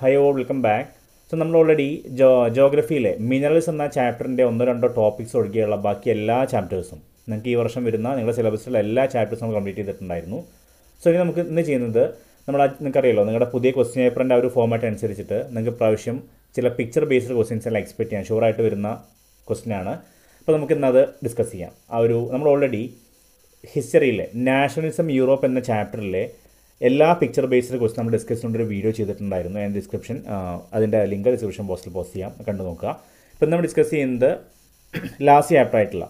High oh welcome back so നമ്മൾ already ജോ ജോഗ്രഫിയിലെ മിനറൽസ് എന്ന ചാപ്റ്ററിന്റെ ഒന്നോ രണ്ടോ ടോപ്പിക്സ് ഒഴികെയുള്ള ബാക്കി എല്ലാ ചാപ്റ്റേഴ്സും നിങ്ങൾക്ക് ഈ വർഷം വരുന്ന നിങ്ങളുടെ സിലബസിലുള്ള എല്ലാ ചാപ്റ്റേഴ്സും നമ്മൾ കംപ്ലീറ്റ് ചെയ്തിട്ടുണ്ടായിരുന്നു. സോ ഇനി നമുക്ക് ഇന്ന് ചെയ്യുന്നത് നമ്മൾ നിങ്ങൾക്കറിയാലോ നിങ്ങളുടെ പുതിയ ക്വസ്റ്റ്യൻ പേപ്പറിന്റെ ആ ഒരു ഫോമാറ്റ് അനുസരിച്ചിട്ട് നിങ്ങൾക്ക് പ്രാവശ്യം ചില പിക്ചർ ബേസ്ഡ് ക്വസ്റ്റ്യൻസ് എല്ലാം എക്സ്പെക്ട് ചെയ്യാം ഷുവറായിട്ട് വരുന്ന ക്വസ്റ്റിനാണ് അപ്പോൾ നമുക്ക് ഇന്നത് ഡിസ്കസ് ചെയ്യാം. ആ ഒരു നമ്മൾ ഓൾറെഡി ഹിസ്റ്ററിയിലെ നാഷണലിസം യൂറോപ്പ് എന്ന ചാപ്റ്ററിലെ എല്ലാ പിക്ചർ ബേസ്ഡ് കുറിച്ച് നമ്മൾ ഡിസ്കസ് ചെയ്യേണ്ട ഒരു വീഡിയോ ചെയ്തിട്ടുണ്ടായിരുന്നു. ഞാൻ ഡിസ്ക്രിപ്ഷൻ അതിന്റെ ലിങ്ക് ഡിസ്ക്രിപ്ഷൻ ബോക്സിൽ പോസ്റ്റ് ചെയ്യാം. കണ്ടു നോക്കുക. ഇപ്പം നമ്മൾ ഡിസ്കസ് ചെയ്യുന്നത് ലാസ്റ്റ് ചാപ്റ്റർ ആയിട്ടുള്ള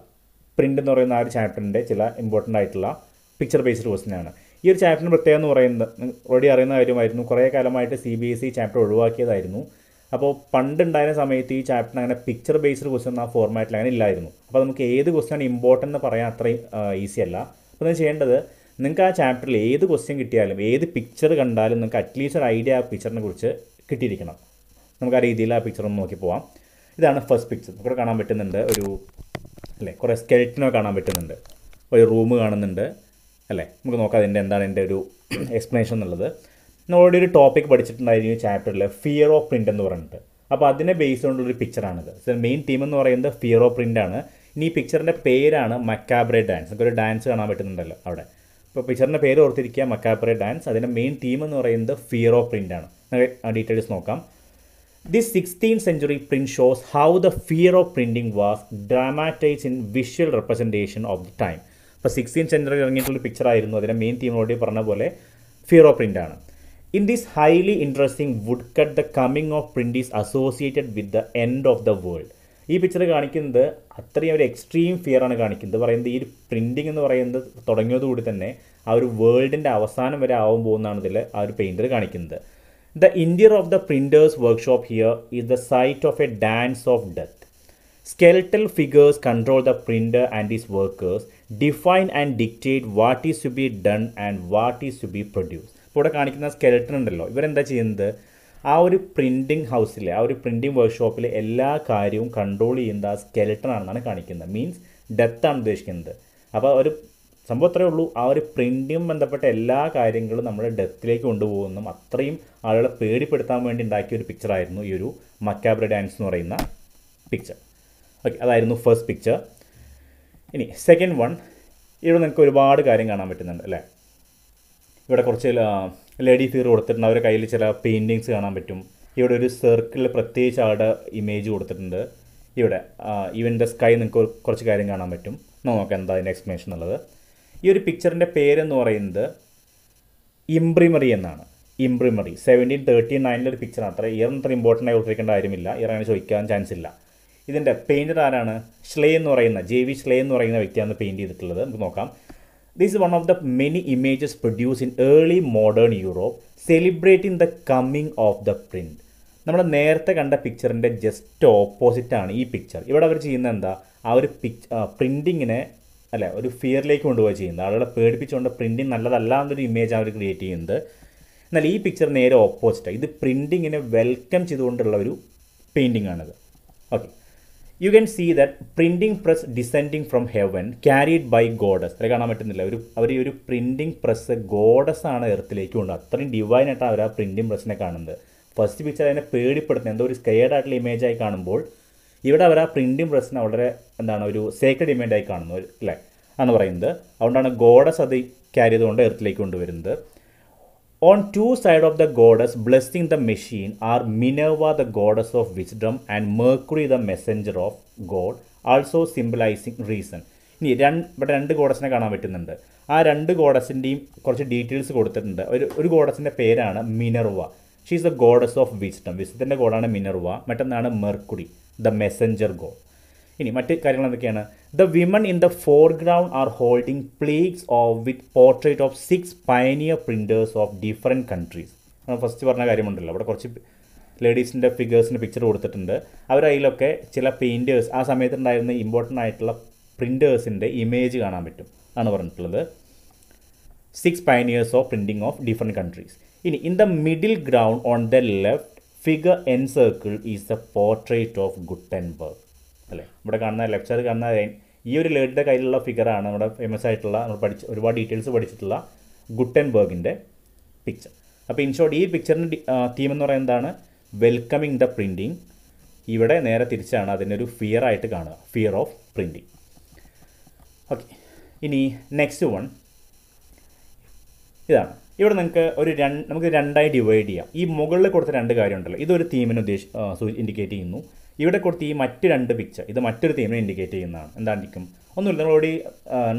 പ്രിന്റ് എന്ന് പറയുന്ന ആ ഒരു ചാപ്റ്ററിന്റെ ചില ഇമ്പോർട്ടന്റ് ആയിട്ടുള്ള പിക്ചർ ബേസ്ഡ് ക്വസ്റ്റിനാണ് ഈ ഒരു ചാപ്റ്ററിന് പ്രത്യേകം എന്ന് പറയുന്നത് ഓൾറെഡി അറിയുന്ന കാര്യമായിരുന്നു. കുറേ കാലമായിട്ട് C B S E chapter ഒഴിവാക്കിയതായിരുന്നു. അപ്പോൾ പണ്ടുണ്ടായിരുന്ന സമയത്ത് ഈ ചാപ്റ്ററിന് അങ്ങനെ പിക്ചർ ബേസ്ഡ് ക്വസ്റ്റൻ ആ ഫോർമാറ്റിൽ അങ്ങനെ ഇല്ലായിരുന്നു. അപ്പോൾ നമുക്ക് ഏത് ക്വസ്റ്റ്യൻ ഇമ്പോർട്ടന്റ് എന്ന് പറയാൻ അത്രയും ഈസി അല്ല. അപ്പോൾ നിങ്ങൾ ചെയ്യേണ്ടത് നിങ്ങൾക്ക് ആ ചാപ്റ്ററിൽ ഏത് ക്വസ്റ്റ്യൻ കിട്ടിയാലും ഏത് പിക്ചർ കണ്ടാലും നിങ്ങൾക്ക് അറ്റ്ലീസ്റ്റ് ഒരു ഐഡിയ ആ പിക്ചറിനെ കുറിച്ച് കിട്ടിയിരിക്കണം. നമുക്ക് ആ രീതിയിൽ ആ പിക്ചർ ഒന്ന് നോക്കി പോവാം. ഇതാണ് ഫസ്റ്റ് പിക്ചർ ഇവിടെ കാണാൻ പറ്റുന്നുണ്ട് ഒരു അല്ലേ കുറേ സ്കെൽറ്റിനോ കാണാൻ പറ്റുന്നുണ്ട്. ഒരു റൂം കാണുന്നുണ്ട് അല്ലേ? നമുക്ക് നോക്കാം അതിന്റെ എന്താണ് എന്റെ ഒരു എക്സ്പ്ലനേഷൻ എന്നുള്ളത്. നമ്മൾ ഓൾറെഡി ഒരു ടോപ്പിക് പഠിച്ചിട്ടുണ്ടായിരുന്നു ചാപ്റ്ററിൽ ഫിയർ ഓഫ് പ്രിന്റ് എന്ന് പറഞ്ഞിട്ട്. അപ്പോൾ അതിനെ ബേസ് കൊണ്ടുള്ളൊരു പിക്ചറാണിത് മെയിൻ തീം എന്ന് പറയുന്നത് ഫിയർ ഓഫ് പ്രിന്റ് ആണ്. ഇനി ഈ പിക്ചറിന്റെ പേരാണ് മക്കാബ്രേ ഡാൻസ് നമുക്കൊരു ഡാൻസ് കാണാൻ പറ്റുന്നുണ്ടല്ലോ അവിടെ. ഇപ്പോൾ പിക്ചറിന്റെ പേര് ഓർത്തിരിക്കുക മക്കാബ്രെ ഡാൻസ്. അതിന്റെ മെയിൻ തീം എന്ന് പറയുന്നത് ഫിയർ ഓഫ് പ്രിന്റ് ആണ്. ഡീറ്റെയിൽസ് നോക്കാം. This sixteen century print shows how the fear of printing was dramatise in visual representation of the time ഇപ്പോൾ സിക്സ്റ്റീൻ സെഞ്ചുറി ഇറങ്ങിയിട്ടുള്ള പിക്ചർ ആയിരുന്നു. അതിന്റെ മെയിൻ തീം ഓൾറെഡി പറഞ്ഞ പോലെ ഫിയർ ഓഫ് പ്രിന്റ് ആണ്. In this highly interesting woodcut the coming of print is associated with the end of the world ഈ picture കാണിക്കുന്നത് അത്രയും ഒരു എക്സ്ട്രീം ഫിയർ ആണ് കാണിക്കുന്നത്. പറയുന്നത് ഈ ഒരു പ്രിന്റിംഗ് എന്ന് പറയുന്നത് തുടങ്ങിയതുകൂടി തന്നെ ആ ഒരു വേൾഡിന്റെ അവസാനം വരെ ആവാൻ പോകുന്നതാണ് ഇതിൽ ആ ഒരു പെയിന്റർ കാണിക്കുന്നത്. The interior of the printer's workshop here is the sight of a dance of death skeletal figures control the printer and his workers define and dictate what is to be done and what is to be produce ഇപ്പോൾ ഇവിടെ കാണിക്കുന്ന skeleton ഉണ്ടല്ലോ. ഇവരെന്താ ചെയ്യുന്നത്? ആ ഒരു printing ഹൗസിലെ ആ ഒരു പ്രിന്റിംഗ് വർക്ക്ഷോപ്പിൽ എല്ലാ കാര്യവും കൺട്രോൾ ചെയ്യുന്ന ആ സ്കെലട്ടൺ ആണെന്നാണ് കാണിക്കുന്നത്. മീൻസ് ഡെത്താണ് ഉദ്ദേശിക്കുന്നത്. അപ്പോൾ ഒരു സംഭവം അത്രയേ ഉള്ളൂ. ആ ഒരു പ്രിന്റിംഗ് ബന്ധപ്പെട്ട എല്ലാ കാര്യങ്ങളും നമ്മുടെ ഡെത്തിലേക്ക് കൊണ്ടുപോകുന്നു അത്രയും ആളുകളെ പേടിപ്പെടുത്താൻ വേണ്ടി ഉണ്ടാക്കിയ ഒരു പിക്ചറായിരുന്നു ഈ ഒരു മക്കാബ്ര ഡാൻസ് എന്ന് പറയുന്ന പിക്ചർ ഓക്കെ അതായിരുന്നു ഫസ്റ്റ് പിക്ചർ ഇനി സെക്കൻഡ് വൺ ഇവിടെ നിങ്ങൾക്ക് ഒരുപാട് കാര്യം കാണാൻ പറ്റുന്നുണ്ട് അല്ലേ? ഇവിടെ കുറച്ച് ലേഡി ഫിഗർ കൊടുത്തിട്ടുണ്ട്. അവരുടെ കയ്യിൽ ചില പെയിന്റിങ്സ് കാണാൻ പറ്റും. ഇവിടെ ഒരു സർക്കിളിൽ പ്രത്യേകിച്ച് ആളുടെ ഇമേജ് കൊടുത്തിട്ടുണ്ട്. ഇവിടെ ഈവൻ ദ സ്കൈ നിങ്ങൾക്ക് കുറച്ച് കാര്യം കാണാൻ പറ്റും. നോക്കാം എന്താ അതിന്റെ എക്സ്പ്ലനേഷൻ ഉള്ളത് ഈ ഒരു പിക്ചറിന്റെ പേരെന്ന് പറയുന്നത് ഇംപ്രിമറി എന്നാണ്. ഇംപ്രിമറി സെവന്റീൻ തേർട്ടി ഒരു പിക്ചർ അത്ര ഇയർ അത്ര ഇമ്പോർട്ടന്റ് ആയി കൊടുത്തിരിക്കേണ്ട കാര്യമില്ല. ഇയർ അങ്ങനെ ചോദിക്കാൻ ചാൻസ് ഇല്ല. ഇതിന്റെ പെയിന്റർ ആരാണ്? ഷ്ലേ എന്ന് പറയുന്ന ജെ വി ഷ്ലേ എന്ന് പറയുന്ന വ്യക്തിയാണ് പെയിന്റ് ചെയ്തിട്ടുള്ളത്. നമുക്ക് നോക്കാം. This is one of the many images produce in early modern Europe celebrating the coming of the print നമ്മൾ നേരത്തെ കണ്ട പിക്ചറിന്റെ ജസ്റ്റ് ആണ് ഈ പിക്ചർ ഇവിടെ അവർ ചെയ്യുന്ന എന്താ? ആ ഒരു പിക് പ്രിന്റിങ്ങിനെ അല്ല ഒരു ഫിയറിലേക്ക് കൊണ്ടുപോയി ചെയ്യുന്നത്. ആളുകളെ പേടിപ്പിച്ചുകൊണ്ട് പ്രിന്റിങ് നല്ലതല്ല എന്നൊരു ഇമേജ് അവർ ക്രിയേറ്റ് ചെയ്യുന്നത്. എന്നാൽ ഈ പിക്ചർ നേരെ ഓപ്പോസിറ്റാണ് ഇത് പ്രിന്റിങ്ങിനെ വെൽക്കം ചെയ്തുകൊണ്ടുള്ള ഒരു പെയിന്റിംഗ് ആണിത്. Okay you can see that printing press descending from heaven carried by goddess അത് കാണാൻ പറ്റുന്നില്ല. ഒരു അവർ ഈ ഒരു പ്രിന്റിംഗ് പ്രസ് ഗോഡസ് ആണ് എർത്തിലേക്ക് കൊണ്ട് അത്രയും ഡിവൈൻ ആയിട്ടാണ് അവർ ആ പ്രിന്റിംഗ് പ്രസ്സിനെ കാണുന്നത്. ഫസ്റ്റ് പിക്ചർ അതിനെ പേടിപ്പെടുത്തുന്നത്. എന്തോ ഒരു സ്കെയർഡ് ആയിട്ടുള്ള ഇമേജായി കാണുമ്പോൾ ഇവിടെ അവർ ആ പ്രിന്റിംഗ് പ്രസ്സിനെ വളരെ എന്താണ് ഒരു സേക്രഡ് ഇമേജായി കാണുന്നു. അല്ലേ? എന്ന് പറയുന്നത്. അതുകൊണ്ടാണ് ഗോഡസ് അത് ക്യാരി ചെയ്തുകൊണ്ട് എർത്തിലേക്ക് കൊണ്ടുവരുന്നത്. On two side of the goddess blessing the machine are Minerva, the goddess of wisdom and Mercury, the messenger of god also symbolising reason ഇനി രണ്ട് ഇവിടെ രണ്ട് ഗോഡസിനെ കാണാൻ പറ്റുന്നുണ്ട്. ആ രണ്ട് ഗോഡസിന്റെയും കുറച്ച് ഡീറ്റെയിൽസ് കൊടുത്തിട്ടുണ്ട്. ഒരു ഒരു ഗോഡസിന്റെ പേരാണ് Minerva she is the goddess of wisdom വിസ്ഡത്തിന്റെ ഗോഡാണ് മിനർവ മറ്റൊന്നാണ് മെർക്കുറി ദ മെസ്സഞ്ചർ ഗോഡ് ഇനി മറ്റ് കാര്യങ്ങൾ എന്തൊക്കെയാണ്? The women in the foreground are holding plates of with portrait of six pioneer printers of different countries first പറഞ്ഞ കാര്യമുണ്ടല്ലോ. അവിടെ കുറച്ച് ലേഡീസിന്റെ ഫിഗേഴ്സിന്റെ പിക്ചർ കൊടുത്തിട്ടുണ്ട്. അവരതിലൊക്കെ ചില പെയിന്റേഴ്സ് ആ സമയത്തുണ്ടായിരുന്ന ഇമ്പോർട്ടന്റ് ആയിട്ടുള്ള പ്രിന്റേഴ്സിന്റെ ഇമേജ് കാണാൻ പറ്റും. ആണ് പറഞ്ഞിട്ടുള്ളത്. Six pioneers of printing of different countries ഇനി in the middle ground on the left figure in circle is the portrait of Gutenberg അല്ലേ? ഇവിടെ കാണുന്ന ലെഫ്റ്റ് കാണുന്ന ഈ ഒരു ലേഡിന്റെ കയ്യിലുള്ള ഫിഗറാണ് നമ്മുടെ ഫേമസ് ആയിട്ടുള്ള നമ്മൾ പഠിച്ച് ഒരുപാട് ഡീറ്റെയിൽസ് പഠിച്ചിട്ടുള്ള ഗുട്ടൻബർഗിന്റെ പിക്ചർ അപ്പോൾ ഇൻ ഷോർട്ട് ഈ പിക്ചറിന്റെ തീം എന്ന് പറയുന്നത് എന്താണ്? വെൽക്കമിങ് ദ പ്രിന്റിങ് ഇവിടെ നേരെ തിരിച്ചാണ് അതിനൊരു ഫിയർ ആയിട്ട് കാണുക. ഫിയർ ഓഫ് പ്രിന്റിങ് ഓക്കെ ഇനി നെക്സ്റ്റ് വൺ ഇതാണ്. ഇവിടെ നിങ്ങൾക്ക് ഒരു രണ്ട് നമുക്ക് രണ്ടായി ഡിവൈഡ് ചെയ്യാം. ഈ മുകളിൽ കൊടുത്ത രണ്ട് കാര്യമുണ്ടല്ലോ. ഇതൊരു തീമിന് ഉദ്ദേശി ഇൻഡിക്കേറ്റ് ചെയ്യുന്നു. ഇവിടെ കൊടുത്ത് ഈ മറ്റ് രണ്ട് പിക്ചർ ഇത് മറ്റൊരു തീമിനെ ഇൻഡിക്കേറ്റ് ചെയ്യുന്നതാണ്. എന്തായിരിക്കും ഒന്നുമില്ല നമ്മൾ ഓൾറെഡി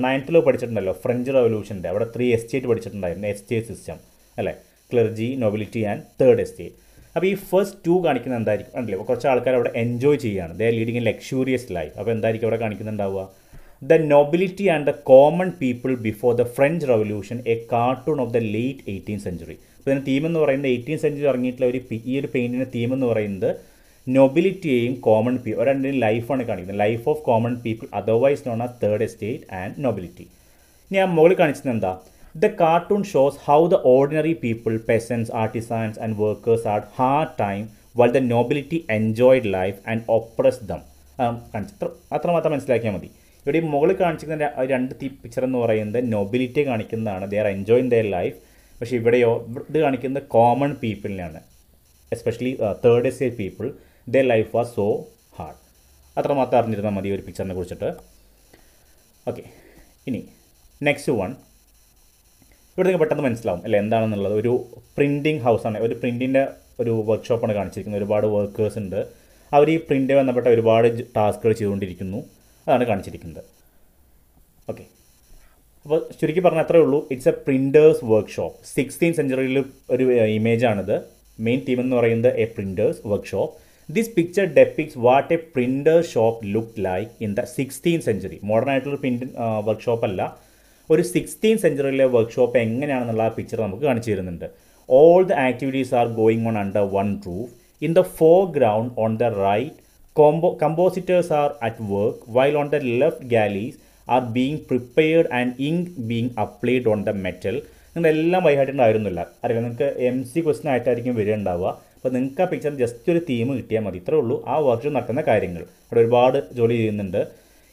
നയൻത്തിലോ പഠിച്ചിട്ടുണ്ടല്ലോ ഫ്രഞ്ച് റവല്യൂഷന്റെ അവിടെ ത്രീ എസ്റ്റേറ്റ് പഠിച്ചിട്ടുണ്ടായിരുന്നു എസ്റ്റേറ്റ് സിസ്റ്റം അല്ലേ? Clergy nobility and third estate അപ്പോൾ ഈ ഫസ്റ്റ് ടു കാണിക്കുന്നത് എന്തായിരിക്കും? ഉണ്ടല്ലോ കുറച്ച് ആൾക്കാർ അവിടെ എൻജോയ് ചെയ്യുകയാണ്. They leading in luxurious life അപ്പോൾ എന്തായിരിക്കും അവിടെ കാണിക്കുന്നുണ്ടാവുക? The nobility and the common people before the French revolution a cartoon of the late eighteen century അപ്പോൾ ഇതിന് തീം എന്ന് പറയുന്നത് എയ്റ്റീൻ സെഞ്ചുറി ഇറങ്ങിയിട്ടുള്ള ഒരു ഈ ഒരു പെയിന്റിന്റെ തീം എന്ന് പറയുന്നത് നൊബിലിറ്റിയെയും കോമൺ പീപ്പിൾ രണ്ടിനും ലൈഫാണ് കാണിക്കുന്നത്. Life of common people otherwise non ആ തേർഡ് എസ്റ്റേറ്റ് ആൻഡ് നൊബിലിറ്റി ആ മുകളിൽ കാണിച്ചത് എന്താ? The cartoon shows how the ordinary people peasants artisans and workers are hard time while the nobility enjoyed life and oppress them കാണിച്ചു. അത്രമാത്രം മനസ്സിലാക്കിയാൽ മതി. ഇവിടെ ഈ മുകളിൽ കാണിച്ചിരിക്കുന്ന രണ്ട് തീ പിക്ചർ എന്ന് പറയുന്നത് നൊബിലിറ്റി കാണിക്കുന്നതാണ്. They are enjoying their life പക്ഷേ ഇവിടെയോ ഇത് കാണിക്കുന്നത് common പീപ്പിളിനാണ് especially third estate people the life was so hard അത്രമാത്രം അറിഞ്ഞിരുന്നാൽ മതി ഒരു പിക്ചറിനെ കുറിച്ചിട്ട്. ഓക്കെ ഇനി നെക്സ്റ്റ് വൺ ഇവിടെ നിങ്ങൾക്ക് പെട്ടെന്ന് മനസ്സിലാവും അല്ലേ? എന്താണെന്നുള്ളത്? ഒരു പ്രിന്റിങ് ഹൗസാണ് ഒരു പ്രിന്റിന്റെ ഒരു വർക്ക്ഷോപ്പാണ് കാണിച്ചിരിക്കുന്നത്. ഒരുപാട് വർക്കേഴ്സ് ഉണ്ട്. അവർ ഈ പ്രിന്റ് ബന്ധപ്പെട്ട ഒരുപാട് ടാസ്കുകൾ ചെയ്തുകൊണ്ടിരിക്കുന്നു. അതാണ് കാണിച്ചിരിക്കുന്നത്. ഓക്കെ അപ്പോൾ ചുരുക്കി പറഞ്ഞാൽ അത്രേ ഉള്ളൂ. It's a printer's workshop sixteen സെഞ്ചുറിയിൽ ഒരു ഇമേജാണിത് മെയിൻ തീം എന്ന് പറയുന്നത് a printer's workshop this picture depicts what a printer shop look like in the sixteen century modern ആയിട്ടുള്ള പ്രിന്റ് വർക്ക്ഷോപ്പ് അല്ല. ഒരു സിക്സ്റ്റീൻ സെഞ്ചുറിയിലെ വർക്ക്ഷോപ്പ് എങ്ങനെയാണെന്നുള്ള ആ പിക്ചർ നമുക്ക് കാണിച്ചു തരുന്നുണ്ട്. All the activities are going on under one roof in the foreground on the right compo compositors are at work while on the left galleys are being prepared and ink being applied on the metal നിങ്ങളെല്ലാം വൈഹായിട്ടുണ്ടായിരുന്നില്ല അറിയാം നിങ്ങൾക്ക് M C question ആയിട്ടായിരിക്കും വരിക ഉണ്ടാവുക അപ്പോൾ നിങ്ങൾക്ക് ആ പിക്ചർ ജസ്റ്റ് ഒരു തീം കിട്ടിയാൽ മതി. ഇത്രേ ഉള്ളൂ. ആ വർക്ക്ഷോപ്പ് നടക്കുന്ന കാര്യങ്ങൾ. അവിടെ ഒരുപാട് ജോലി ചെയ്യുന്നുണ്ട്.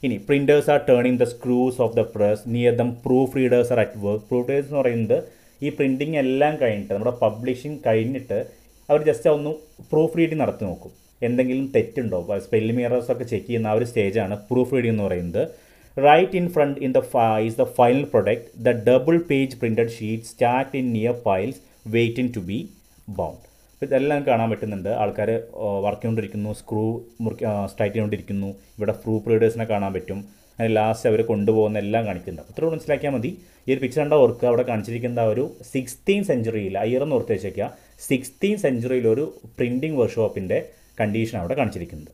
ഇനി printers are turning the screws of the press near them proof readers are at work proof readers എന്ന് പറയുന്നത് ഈ പ്രിന്റിങ് എല്ലാം കഴിഞ്ഞിട്ട് നമ്മുടെ പബ്ലിഷിങ് കഴിഞ്ഞിട്ട് അവർ ജസ്റ്റ് ഒന്ന് പ്രൂഫ് റീഡിങ് നടത്തി നോക്കും. എന്തെങ്കിലും തെറ്റുണ്ടോ? സ്പെല്ലിംഗ് മിറേഴ്സ് ഒക്കെ ചെക്ക് ചെയ്യുന്ന ആ ഒരു സ്റ്റേജാണ് പ്രൂഫ് റീഡിംഗ് എന്ന് പറയുന്നത്. Right in front in the is the final product the double page printed sheet start in near files waiting to be bound ഇതെല്ലാം കാണാൻ പറ്റുന്നുണ്ട്. ആൾക്കാർ വർക്ക് ചെയ്തുകൊണ്ടിരിക്കുന്നു സ്ക്രൂ മുറുക്കി സ്ട്രൈറ്റ് ചെയ്തുകൊണ്ടിരിക്കുന്നു. ഇവിടെ ഫ്രൂ പ്രീഡേഴ്സിനെ കാണാൻ പറ്റും. അതിന് ലാസ്റ്റ് അവർ കൊണ്ടുപോകുന്ന എല്ലാം കാണിക്കുന്നുണ്ട്. അത്ര മനസ്സിലാക്കിയാൽ മതി. ഈ ഒരു പിക്ചർ കണ്ട ഓർക്കുക അവിടെ കാണിച്ചിരിക്കുന്ന ഒരു സിക്സ്റ്റീൻ സെഞ്ചുറിയിൽ അയ്യറെന്ന് ഓർത്ത് വെച്ചേക്കുക സിക്സ്റ്റീൻ സെഞ്ചുറിയിൽ ഒരു പ്രിന്റിംഗ് വർക്ക്ഷോപ്പിന്റെ കണ്ടീഷൻ അവിടെ കാണിച്ചിരിക്കുന്നത്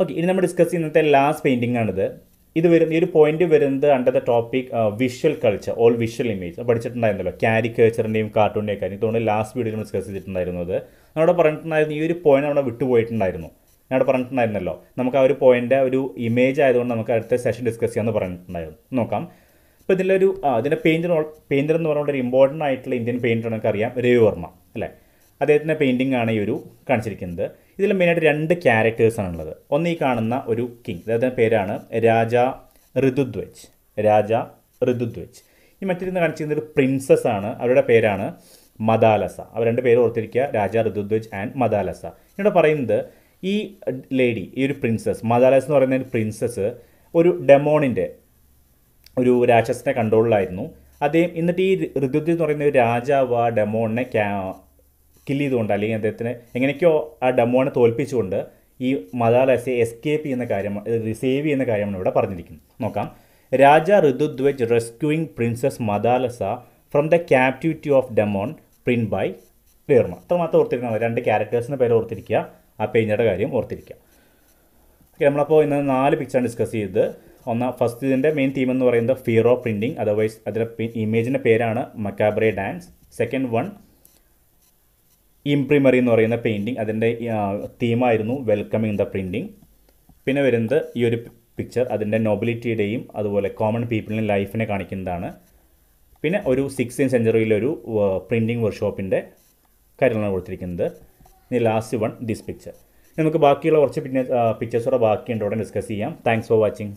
ഓക്കെ ഇനി നമ്മൾ ഡിസ്കസ് ചെയ്യുന്നത് ലാസ്റ്റ് പെയിന്റിംഗ് ആണിത്. ഇത് വരുന്ന ഈ ഒരു പോയിന്റ് വരുന്നത് under the topic visual culture or visual image പഠിച്ചിട്ടുണ്ടായിരുന്നല്ലോ. കാരിക്കേച്ചറിന്റെയും കാർട്ടൂണിന്റെയും കാര്യം തോന്നുന്നു ലാസ്റ്റ് വീഡിയോയിൽ ഡിസ്കസ് ചെയ്തിട്ടുണ്ടായിരുന്നത് നമ്മുടെ പറഞ്ഞിട്ടുണ്ടായിരുന്നു ഈ ഒരു പോയിന്റ് അവിടെ വിട്ടുപോയിട്ടുണ്ടായിരുന്നു. ഞാൻ പറഞ്ഞിട്ടുണ്ടായിരുന്നല്ലോ. നമുക്ക് ആ ഒരു പോയിന്റ് ഒരു ഇമേജ് ആയതുകൊണ്ട് നമുക്ക് അടുത്ത സെഷൻ ഡിസ്കസ് ചെയ്യാമെന്ന് പറഞ്ഞിട്ടുണ്ടായിരുന്നു. നോക്കാം. അപ്പോൾ ഇതിലൊരു അതിന്റെ പെയിന്റർ പെയിന്റർ എന്ന് പറഞ്ഞ ഒരു ഇമ്പോർട്ടന്റ് ആയിട്ടുള്ള ഇന്ത്യൻ പെയിന്റർ നമുക്കറിയാം രവിവർമ്മ അല്ലേ? അദ്ദേഹത്തിന്റെ പെയിന്റിംഗ് ആണ് ഈ ഒരു കാണിച്ചിരിക്കുന്നത്. ഇതിൽ മെയിനായിട്ട് രണ്ട് ക്യാരക്ടേഴ്സാണ് ഉള്ളത് ഒന്ന് ഈ കാണുന്ന ഒരു കിങ് അദ്ദേഹത്തിന്റെ പേരാണ് രാജ ഋതുദ്വജ്. രാജ ഋതുദ്വജ്. ഈ മറ്റൊരുന്ന് കാണിച്ചിരുന്ന ഒരു പ്രിൻസസ് ആണ്. അവരുടെ പേരാണ് മദാലസ. അവർ രണ്ട് പേര് ഓർത്തിരിക്കുക രാജ ഋതുദ്വജ് ആൻഡ് മദാലസ. ഇവിടെ പറയുന്നത് ഈ ലേഡി ഈ ഒരു പ്രിൻസസ് മദാലസ് എന്ന് പറയുന്ന ഒരു പ്രിൻസസ് ഒരു ഡെമോണിന്റെ ഒരു രാക്ഷസിനെ കൺട്രോളിലായിരുന്നു അദ്ദേഹം എന്നിട്ട് ഈ ഋതുദ്വജ് എന്ന് പറയുന്ന ഒരു രാജാവ് ആ ഡെമോണിനെ കില്ല് ചെയ്തുകൊണ്ട് അല്ലെങ്കിൽ അദ്ദേഹത്തിന് എങ്ങനെയൊക്കെയോ ആ ഡമോനെ തോൽപ്പിച്ചുകൊണ്ട് ഈ മദാലസെ എസ്കേപ്പ് ചെയ്യുന്ന കാര്യം റിസേവ് ചെയ്യുന്ന കാര്യമാണ് ഇവിടെ പറഞ്ഞിരിക്കുന്നത്. നോക്കാം. Raja Ritudhwaj rescuing princess Madalasa from the captivity of demon print by Varma അത്ര മാത്രം ഓർത്തിരിക്കണം. രണ്ട് ക്യാരക്ടേഴ്സിന്റെ പേര് ഓർത്തിരിക്കുക. ആ പേജിന്റെ കാര്യം ഓർത്തിരിക്കുക. ഓക്കെ നമ്മളപ്പോൾ ഇന്ന് നാല് പിക്ചർ ഡിസ്കസ് ചെയ്തത്. ഒന്നാം ഫസ്റ്റ് ഇതിന്റെ മെയിൻ തീം എന്ന് പറയുന്നത് ഫിയർ ഓഫ് പ്രിന്റിങ് അതർവൈസ് അതിന്റെ ഇമേജിന്റെ പേരാണ് മക്കാബ്രേ ഡാൻസ് സെക്കൻഡ് വൺ ഇംപ്രിമറി എന്ന് പറയുന്ന പെയിന്റിങ് അതിന്റെ തീമായിരുന്നു വെൽക്കമിങ് ദ പ്രിന്റിങ് പിന്നെ വരുന്നത് ഈ ഒരു പിക്ചർ അതിന്റെ നോബിലിറ്റിയുടെയും അതുപോലെ കോമൺ പീപ്പിളിന്റെ ലൈഫിനെ കാണിക്കുന്നതാണ്. പിന്നെ ഒരു സിക്സ്റ്റീൻ സെഞ്ചുറിയിലൊരു പ്രിന്റിങ് വർക്ക്ഷോപ്പിന്റെ കാര്യങ്ങളാണ് കൊടുത്തിരിക്കുന്നത്. ഇനി ലാസ്റ്റ് വൺ ദിസ് പിക്ചർ നമുക്ക് ബാക്കിയുള്ള കുറച്ച് പിന്നെ പിക്ചേഴ്സോടെ ബാക്കിയുണ്ട്. ഉടനെ ഡിസ്കസ് ചെയ്യാം. Thanks for watching